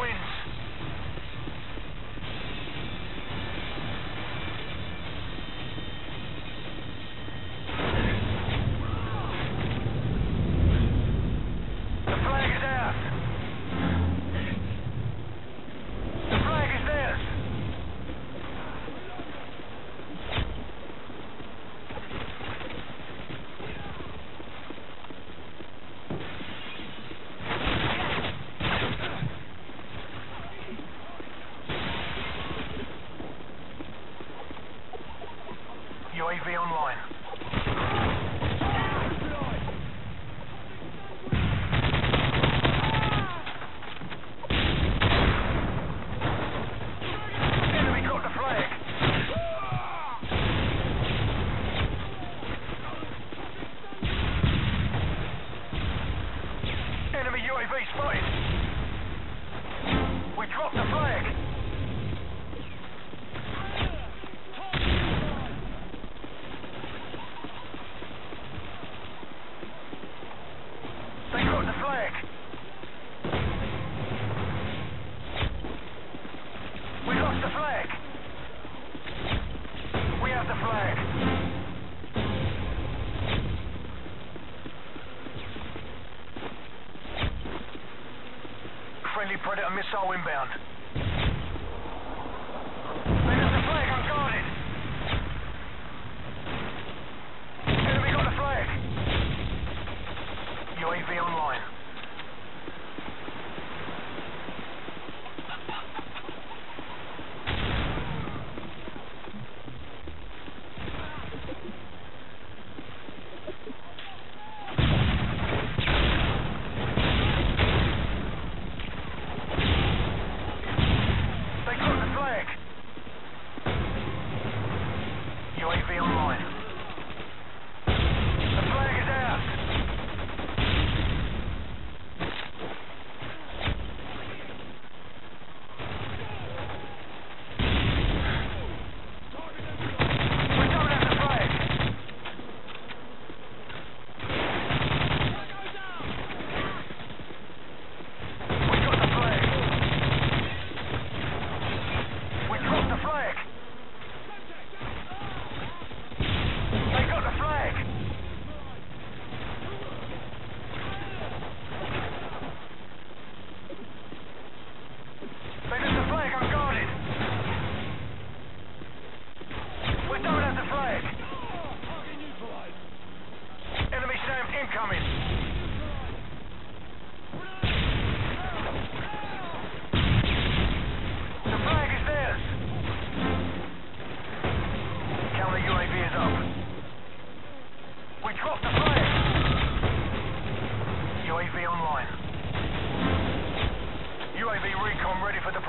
wins. Echo inbound.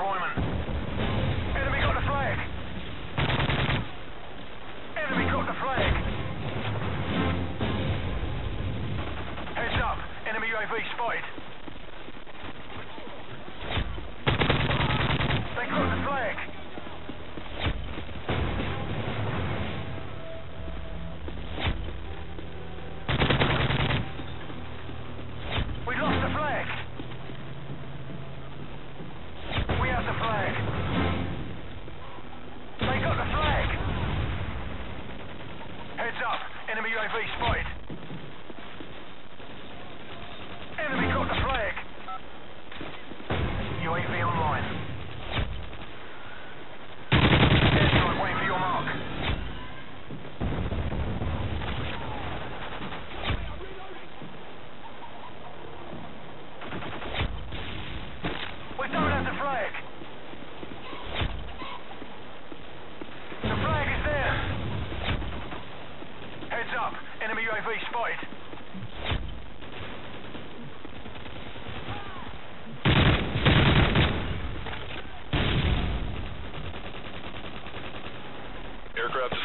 deployment. Enemy got the flag! Enemy got the flag! Heads up, enemy UAV spotted. up. Enemy UAV spotted.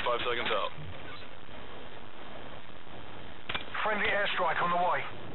five seconds out. Friendly airstrike on the way.